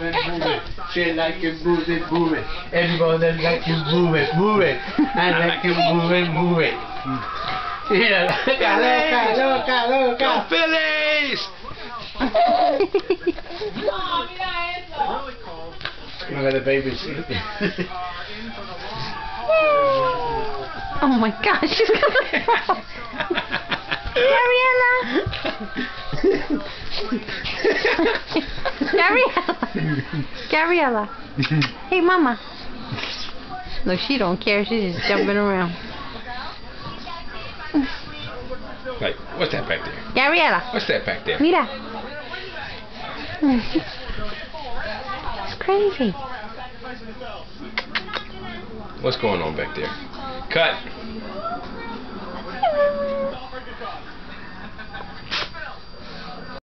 move it, move it. She like it, move it, move it. Everybody like you move it, move it. I like you move it, move it. Mira, loca, loca, loca, Go. Phillies! Look at the baby sleeping. oh my gosh, she's gonna fall. Gabriella! Gabriella! Gabriella! Hey, mama. Look, she don't care. She's just jumping around. Like, what's that back there? Gabriella, What's that back there? mira. It's crazy. What's going on back there? Cut.